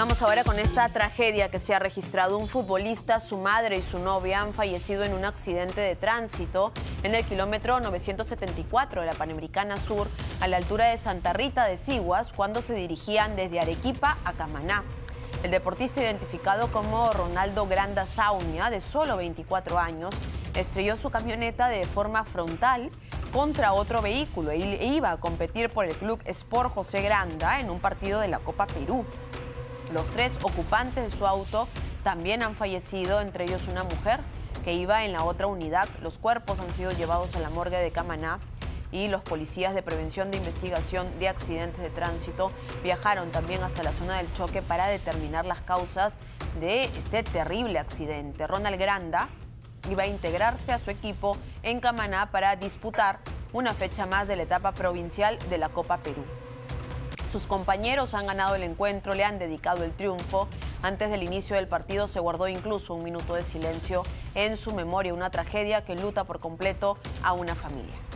Vamos ahora con esta tragedia que se ha registrado. Un futbolista, su madre y su novia han fallecido en un accidente de tránsito en el kilómetro 974 de la Panamericana Sur, a la altura de Santa Rita de Siguas, cuando se dirigían desde Arequipa a Camaná. El deportista identificado como Ronaldo Granda Sauña, de solo 24 años, estrelló su camioneta de forma frontal contra otro vehículo e iba a competir por el club Sport José Granda en un partido de la Copa Perú. Los tres ocupantes de su auto también han fallecido, entre ellos una mujer que iba en la otra unidad. Los cuerpos han sido llevados a la morgue de Camaná y los policías de prevención de investigación de accidentes de tránsito viajaron también hasta la zona del choque para determinar las causas de este terrible accidente. Ronald Granda iba a integrarse a su equipo en Camaná para disputar una fecha más de la etapa provincial de la Copa Perú. Sus compañeros han ganado el encuentro, le han dedicado el triunfo. Antes del inicio del partido se guardó incluso un minuto de silencio en su memoria, una tragedia que luta por completo a una familia.